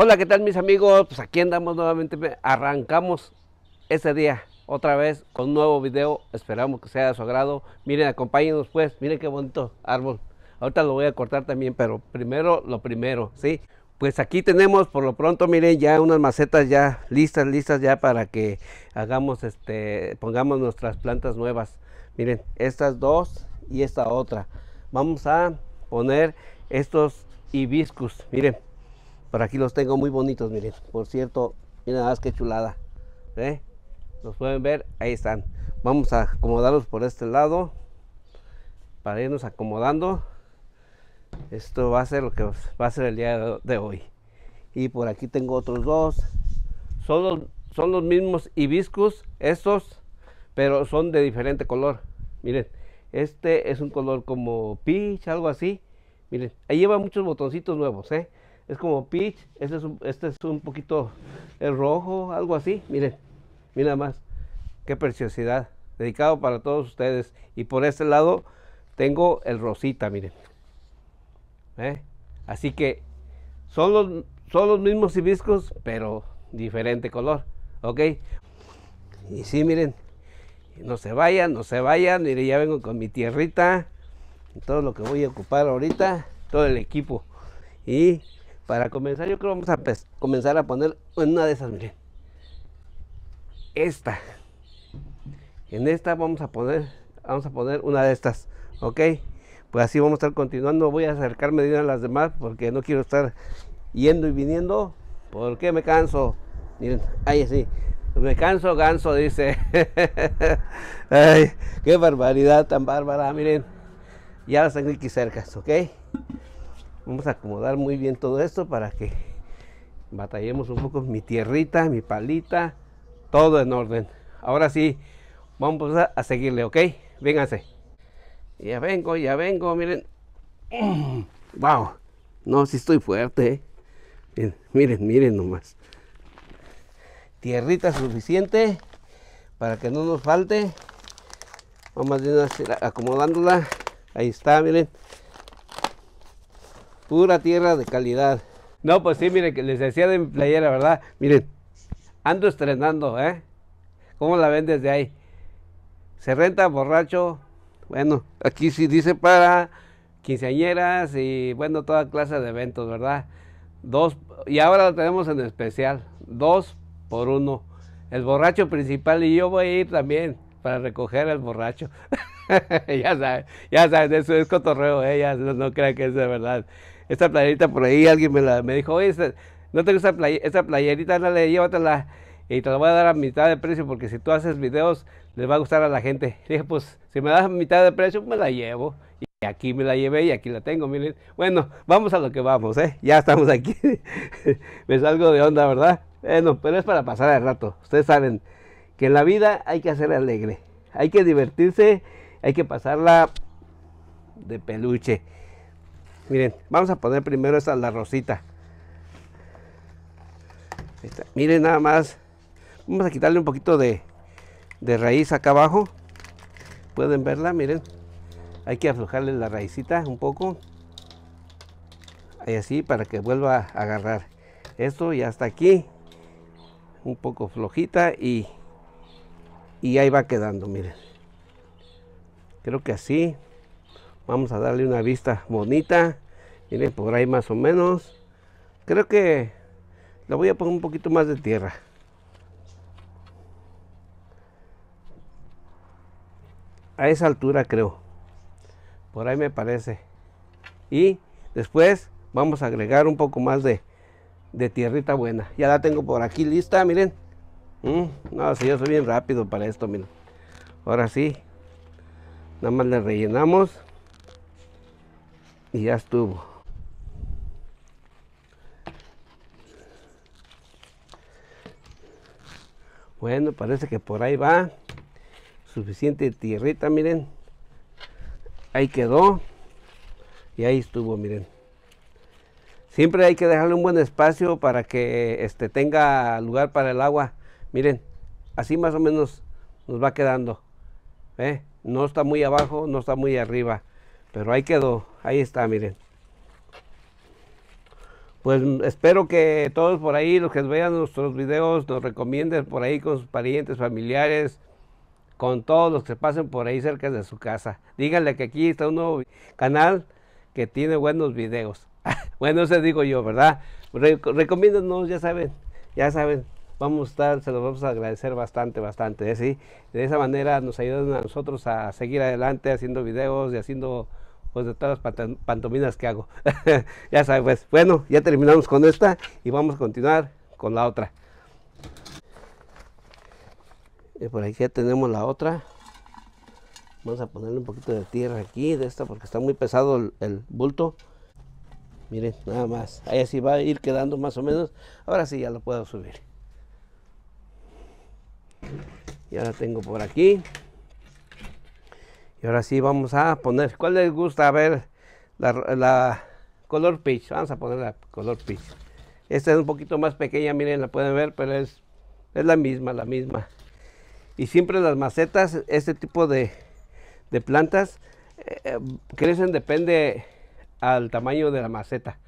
Hola, ¿qué tal mis amigos? Pues aquí andamos nuevamente, arrancamos ese día otra vez con un nuevo video, esperamos que sea de su agrado. Miren, acompáñenos pues, miren qué bonito árbol. Ahorita lo voy a cortar también, pero primero lo primero, ¿sí? Pues aquí tenemos por lo pronto, miren, ya unas macetas ya listas, listas ya para que hagamos este, pongamos nuestras plantas nuevas. Miren, estas dos y esta otra. Vamos a poner estos hibiscus, miren por aquí los tengo muy bonitos, miren. Por cierto, miren nada más que chulada. ¿eh? Los pueden ver, ahí están. Vamos a acomodarlos por este lado. Para irnos acomodando. Esto va a ser lo que va a ser el día de hoy. Y por aquí tengo otros dos. Son los, son los mismos hibiscus, estos, pero son de diferente color. Miren, este es un color como peach, algo así. Miren, ahí lleva muchos botoncitos nuevos, ¿eh? es como peach, este es un, este es un poquito el rojo, algo así, miren, mira más, qué preciosidad, dedicado para todos ustedes. Y por este lado tengo el rosita, miren. ¿Eh? Así que son los, son los mismos hibiscos, pero diferente color, ¿ok? Y sí, miren, no se vayan, no se vayan, mire, ya vengo con mi tierrita, todo lo que voy a ocupar ahorita, todo el equipo. Y para comenzar, yo creo que vamos a comenzar a poner una de esas, miren. Esta. En esta vamos a poner, vamos a poner una de estas, ¿ok? Pues así vamos a estar continuando. Voy a acercarme a las demás porque no quiero estar yendo y viniendo. Porque me canso. Miren, ahí sí. Me canso, ganso, dice. Ay, qué barbaridad tan bárbara. Miren, ya las tengo aquí cerca, ¿ok? Vamos a acomodar muy bien todo esto para que batallemos un poco mi tierrita, mi palita, todo en orden. Ahora sí, vamos a, seguirle, ¿ok? Vénganse. Ya vengo, ya vengo, miren. Wow, no, si estoy fuerte. ¿eh? Miren, miren, nomás. Tierrita suficiente para que no nos falte. Vamos a acomodándola. Ahí está, miren. Pura tierra de calidad. No, pues sí, miren, que les decía de mi playera, ¿verdad? Miren, ando estrenando, ¿eh? ¿Cómo la ven desde ahí? Se renta borracho. Bueno, aquí sí dice para quinceañeras y bueno, toda clase de eventos, ¿verdad? Dos, y ahora lo tenemos en especial, dos por uno. El borracho principal y yo voy a ir también para recoger al borracho. ya saben, ya saben, eso es cotorreo, ¿eh? no, no crean que es de verdad esta playerita por ahí, alguien me, la, me dijo, oye, no tengo esa, play, esa playerita, dale, llévatela y te la voy a dar a mitad de precio porque si tú haces videos les va a gustar a la gente. dije, pues si me das mitad de precio, me la llevo. Y aquí me la llevé y aquí la tengo, miren. Bueno, vamos a lo que vamos, ¿eh? Ya estamos aquí. me salgo de onda, ¿verdad? Bueno, pero es para pasar el rato. Ustedes saben que en la vida hay que hacer alegre. Hay que divertirse, hay que pasarla de peluche. Miren, vamos a poner primero esta la rosita. Miren nada más. Vamos a quitarle un poquito de, de raíz acá abajo. Pueden verla, miren. Hay que aflojarle la raicita un poco. Ahí así para que vuelva a agarrar. Esto ya está aquí. Un poco flojita y, y ahí va quedando, miren. Creo que así. Vamos a darle una vista bonita. Miren, por ahí más o menos. Creo que le voy a poner un poquito más de tierra. A esa altura creo. Por ahí me parece. Y después vamos a agregar un poco más de, de tierrita buena. Ya la tengo por aquí lista, miren. Mm, no, si yo soy bien rápido para esto, miren. Ahora sí. Nada más le rellenamos y ya estuvo. Bueno, parece que por ahí va. Suficiente tierrita, miren. Ahí quedó. Y ahí estuvo, miren. Siempre hay que dejarle un buen espacio para que este, tenga lugar para el agua. Miren, así más o menos nos va quedando. ¿eh? No está muy abajo, no está muy arriba, pero ahí quedó, ahí está, miren. Pues espero que todos por ahí, los que vean nuestros videos, nos recomienden por ahí con sus parientes, familiares, con todos los que pasen por ahí cerca de su casa. Díganle que aquí está un nuevo canal que tiene buenos videos. bueno, eso digo yo, ¿verdad? recomiéndanos, ya saben, ya saben, vamos a estar, se los vamos a agradecer bastante, bastante, ¿eh? ¿sí? De esa manera nos ayudan a nosotros a seguir adelante haciendo videos y haciendo pues todas las pantominas que hago. ya sabes, pues, bueno, ya terminamos con esta y vamos a continuar con la otra. Y por aquí ya tenemos la otra. Vamos a ponerle un poquito de tierra aquí de esta porque está muy pesado el, bulto. Miren, nada más. Ahí así va a ir quedando más o menos. Ahora sí ya lo puedo subir. Ya la tengo por aquí. Y ahora sí vamos a poner. ¿Cuál les gusta? Ver, la, color peach. Vamos a poner la color peach. Esta es un poquito más pequeña, miren, la pueden ver, pero es, es la misma, la misma. Y siempre las macetas, este tipo de, de plantas, eh, eh, crecen, depende al tamaño de la maceta.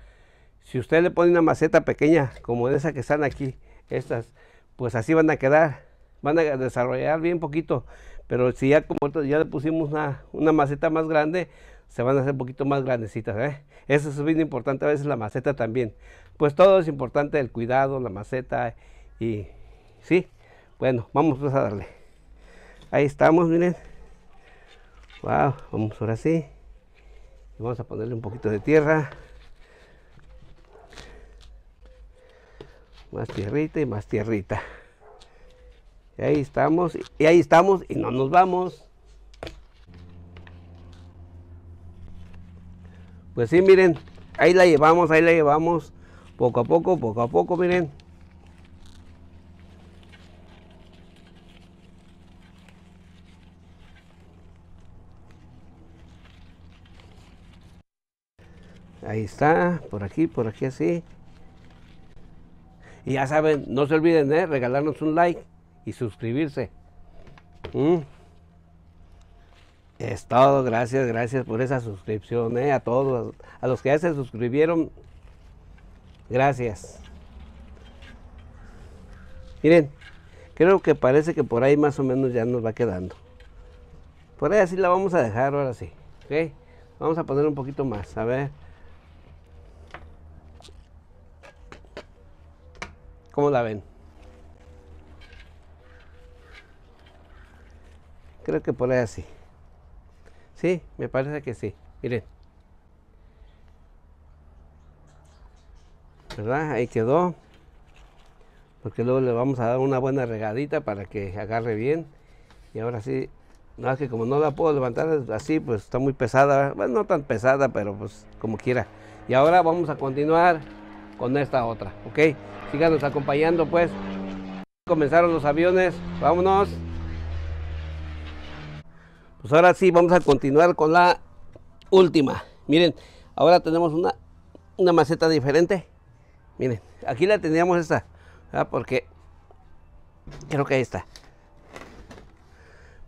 Si usted le pone una maceta pequeña, como esa que están aquí, estas, pues así van a quedar, van a desarrollar bien poquito. Pero si ya como ya le pusimos una, una maceta más grande, se van a hacer un poquito más grandecitas. ¿eh? Eso es bien importante, a veces la maceta también. Pues todo es importante, el cuidado, la maceta y sí. Bueno, vamos pues a darle. Ahí estamos, miren. Wow, vamos ahora sí. Vamos a ponerle un poquito de tierra. Más tierrita y más tierrita. Y ahí estamos y ahí estamos y no nos vamos. Pues sí miren ahí la llevamos ahí la llevamos poco a poco poco a poco miren Ahí está, por aquí, por aquí así. Y ya saben, no se olviden de regalarnos un like y suscribirse. ¿Mm? Es todo, gracias, gracias por esa suscripción, ¿eh? a todos, a los que ya se suscribieron, gracias. Miren, creo que parece que por ahí más o menos ya nos va quedando. Por ahí así la vamos a dejar ahora sí, ¿ok? Vamos a poner un poquito más, a ver. ¿Cómo la ven? Creo que por ahí así. Sí, me parece que sí. Miren. ¿Verdad? Ahí quedó. Porque luego le vamos a dar una buena regadita para que agarre bien. Y ahora sí, no que como no la puedo levantar así, pues está muy pesada. Bueno, no tan pesada, pero pues como quiera. Y ahora vamos a continuar con esta otra, ¿ok? Síganos acompañando pues. Comenzaron los aviones, vámonos. Pues ahora sí, vamos a continuar con la última. Miren, ahora tenemos una, una maceta diferente. Miren, aquí la teníamos esta, porque creo que ahí está.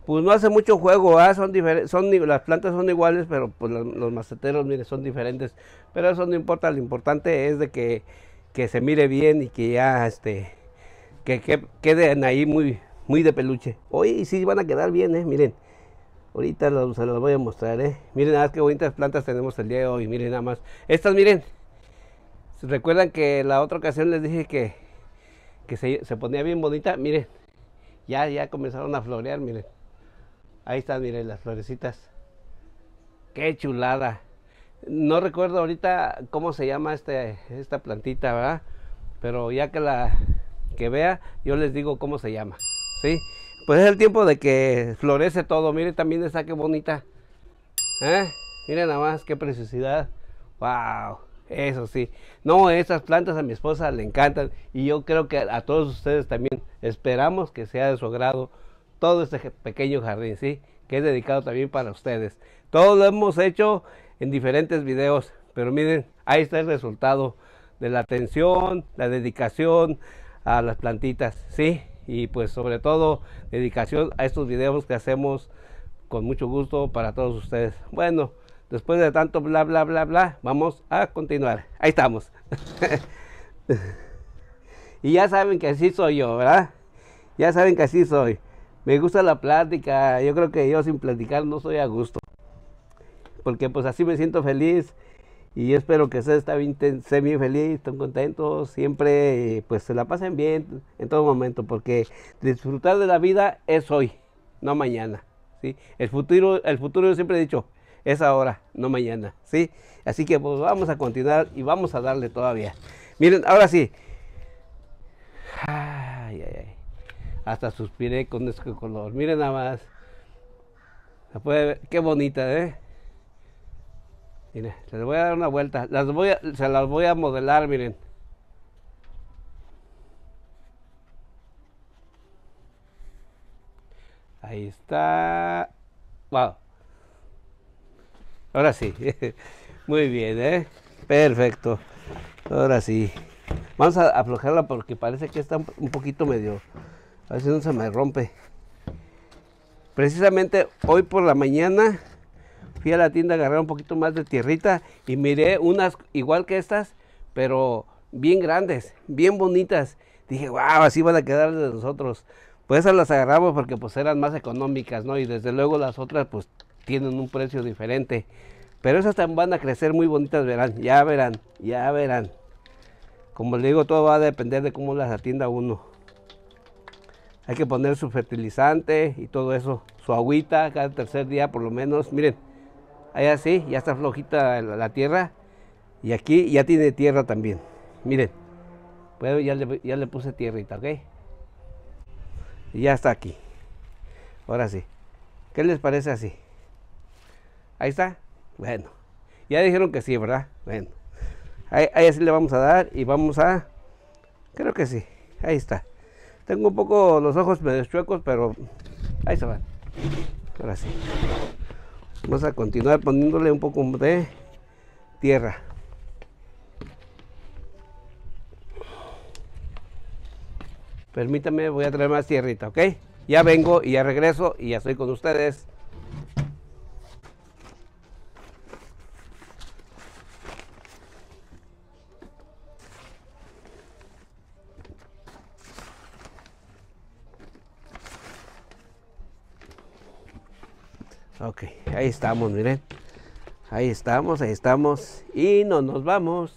Pues no hace mucho juego, son diferentes, son las plantas son iguales, pero pues los, maceteros, miren, son diferentes. Pero eso no importa, lo importante es de que que se mire bien y que ya este que, queden ahí muy muy de peluche. Hoy sí van a quedar bien, eh, miren. Ahorita se los voy a mostrar, eh. Miren nada más qué bonitas plantas tenemos el día de hoy, miren nada más. Estas miren. Recuerdan que la otra ocasión les dije que, que se, se ponía bien bonita, miren. Ya, ya comenzaron a florear, miren. Ahí están, miren las florecitas. Qué chulada. No recuerdo ahorita cómo se llama este, esta plantita, ¿verdad? Pero ya que la que vea, yo les digo cómo se llama. ¿Sí? Pues es el tiempo de que florece todo. Miren también esa que bonita. ¿Eh? Miren nada más qué preciosidad. ¡Wow! Eso sí. No, esas plantas a mi esposa le encantan. Y yo creo que a todos ustedes también esperamos que sea de su agrado todo este pequeño jardín, ¿sí? Que es dedicado también para ustedes. Todo lo hemos hecho en diferentes videos. Pero miren, ahí está el resultado de la atención, la dedicación a las plantitas, ¿sí? y pues sobre todo dedicación a estos videos que hacemos con mucho gusto para todos ustedes. Bueno, después de tanto bla bla bla bla, vamos a continuar. Ahí estamos. y ya saben que así soy yo, ¿verdad? Ya saben que así soy. Me gusta la plática. Yo creo que yo sin platicar no soy a gusto. Porque pues así me siento feliz y espero que ustedes estén bien feliz, estén contentos, siempre pues se la pasen bien en todo momento, porque disfrutar de la vida es hoy, no mañana, ¿sí? El futuro, el futuro yo siempre he dicho, es ahora, no mañana, ¿sí? Así que pues vamos a continuar y vamos a darle todavía. Miren, ahora sí. Hasta suspiré con este color. Miren nada más. Se puede ver, qué bonita, ¿eh? Miren, les voy a dar una vuelta. Las voy a, se las voy a modelar, miren. Ahí está. Wow. Ahora sí. Muy bien, ¿eh? Perfecto. Ahora sí. Vamos a aflojarla porque parece que está un poquito medio. A ver si no se me rompe. Precisamente hoy por la mañana fui a la tienda a agarrar un poquito más de tierrita y miré unas igual que estas, pero bien grandes, bien bonitas. Dije, wow, así van a quedar de nosotros. Pues esas las agarramos porque pues eran más económicas, ¿no? Y desde luego las otras pues tienen un precio diferente. Pero esas también van a crecer muy bonitas, verán, ya verán, ya verán. Como les digo, todo va a depender de cómo las atienda uno. Hay que poner su fertilizante y todo eso, su agüita cada tercer día por lo menos. Miren, Allá sí, ya está flojita la, tierra. Y aquí ya tiene tierra también. Miren. Pues ya le, ya le puse tierrita, ¿ok? Y ya está aquí. Ahora sí. ¿Qué les parece así? Ahí está. Bueno. Ya dijeron que sí, ¿verdad? Bueno. Ahí, ahí así le vamos a dar y vamos a... Creo que sí. Ahí está. Tengo un poco los ojos medio chuecos, pero ahí se van. Ahora sí. Vamos a continuar poniéndole un poco de tierra. Permítame, voy a traer más tierrita, ¿ok? Ya vengo y ya regreso y ya estoy con ustedes. Ok, ahí estamos, miren. Ahí estamos, ahí estamos. Y no nos vamos.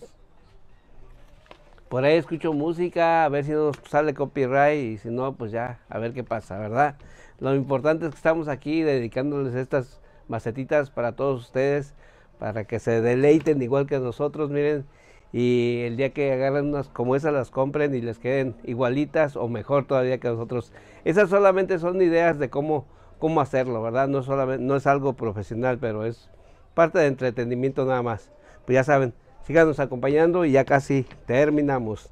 Por ahí escucho música, a ver si nos sale copyright y si no, pues ya, a ver qué pasa, ¿verdad? Lo importante es que estamos aquí dedicándoles estas macetitas para todos ustedes, para que se deleiten igual que nosotros, miren. Y el día que agarren unas como esas las compren y les queden igualitas o mejor todavía que nosotros. Esas solamente son ideas de cómo cómo hacerlo, ¿verdad? No, solamente, no es algo profesional, pero es parte de entretenimiento nada más. Pues ya saben, síganos acompañando y ya casi terminamos.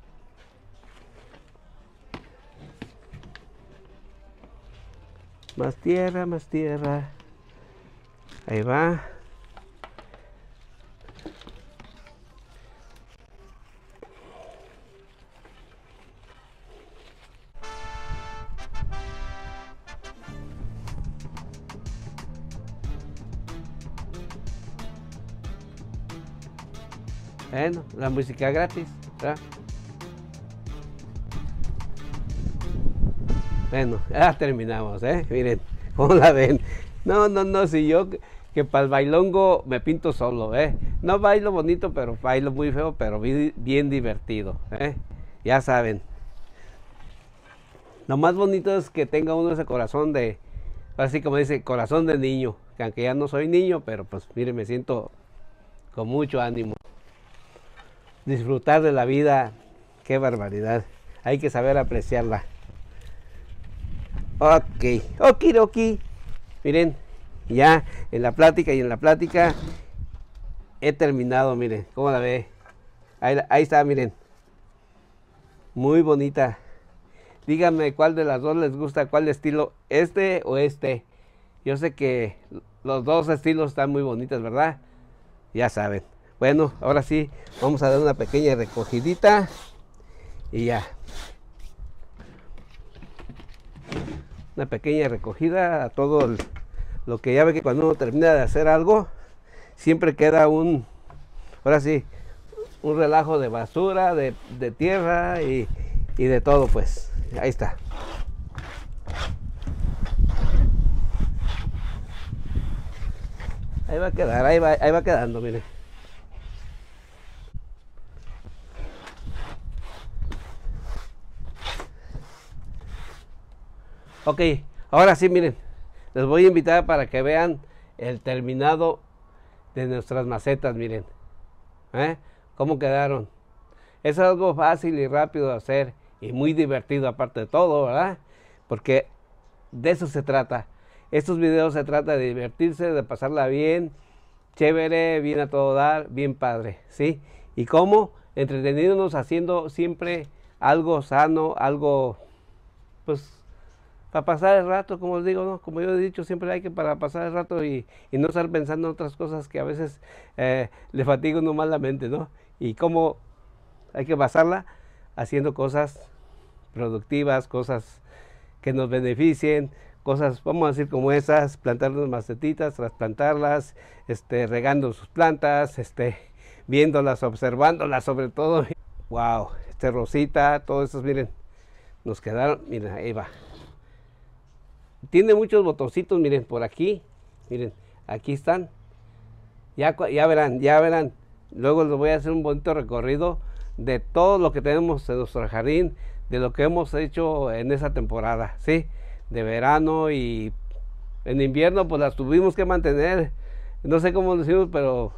Más tierra, más tierra. Ahí va. Bueno, la música gratis. Bueno, ya terminamos, ¿eh? Miren, ¿cómo la ven? No, no, no, si yo que para el bailongo me pinto solo, ¿eh? No bailo bonito, pero bailo muy feo, pero bien, divertido, ¿eh? Ya saben. Lo más bonito es que tenga uno ese corazón de, así como dice, corazón de niño, que aunque ya no soy niño, pero pues mire, me siento con mucho ánimo disfrutar de la vida, qué barbaridad. Hay que saber apreciarla. Ok, ok, Miren, ya en la plática y en la plática he terminado, miren, ¿cómo la ve? Ahí, ahí está, miren. Muy bonita. Díganme cuál de las dos les gusta, cuál estilo, este o este. Yo sé que los dos estilos están muy bonitos, ¿verdad? Ya saben. Bueno, ahora sí, vamos a dar una pequeña recogidita y ya. una pequeña recogida a todo lo que ya ve que cuando uno termina de hacer algo, siempre queda un, ahora sí, un relajo de basura, de, tierra y, y de todo pues. Ahí está. Ahí va a quedar, ahí va, ahí va quedando, mire. Ok, ahora sí, miren, les voy a invitar para que vean el terminado de nuestras macetas, miren. ¿Eh? ¿Cómo quedaron? Es algo fácil y rápido de hacer y muy divertido aparte de todo, ¿verdad? Porque de eso se trata. Estos videos se trata de divertirse, de pasarla bien, chévere, bien a todo dar, bien padre, ¿sí? Y cómo entreteniéndonos haciendo siempre algo sano, algo, pues, para pasar el rato, como les digo, ¿no? Como yo he dicho, siempre hay que para pasar el rato y, no estar pensando en otras cosas que a veces eh, le fatiga uno más la mente, ¿no? Y cómo hay que pasarla haciendo cosas productivas, cosas que nos beneficien, cosas, vamos a decir como esas, plantar unas macetitas, trasplantarlas, este, regando sus plantas, este, viéndolas, observándolas sobre todo. Wow, este rosita, todos estos, miren, nos quedaron, miren, ahí va. Tiene muchos botoncitos, miren, por aquí, miren, aquí están. Ya, ya verán, ya verán. Luego les voy a hacer un bonito recorrido de todo lo que tenemos en nuestro jardín, de lo que hemos hecho en esa temporada, ¿sí? De verano y en invierno pues las tuvimos que mantener, no sé cómo decimos, pero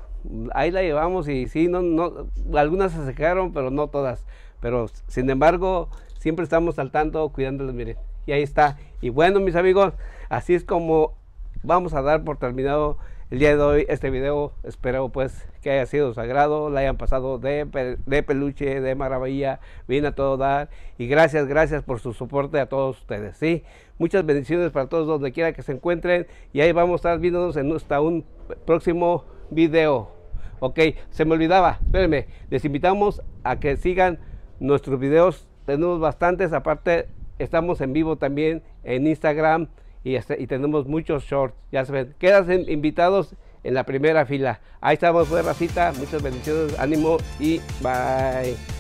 ahí la llevamos y sí, no, no, algunas se secaron, pero no todas. Pero sin embargo, siempre estamos al tanto cuidándolas, miren. Y ahí está. Y bueno, mis amigos, así es como vamos a dar por terminado el día de hoy este video. Espero pues que haya sido sagrado, la hayan pasado de, de peluche, de maravilla, bien a todo dar. Y gracias, gracias por su soporte a todos ustedes. ¿sí? Muchas bendiciones para todos donde quiera que se encuentren. Y ahí vamos a estar viéndonos en hasta un próximo video. Ok, se me olvidaba, espérenme, les invitamos a que sigan nuestros videos. Tenemos bastantes, aparte estamos en vivo también en Instagram este, y, tenemos muchos shorts. Ya saben, quedan invitados en la primera fila. Ahí estamos, fue Racita. Muchas bendiciones, ánimo y bye.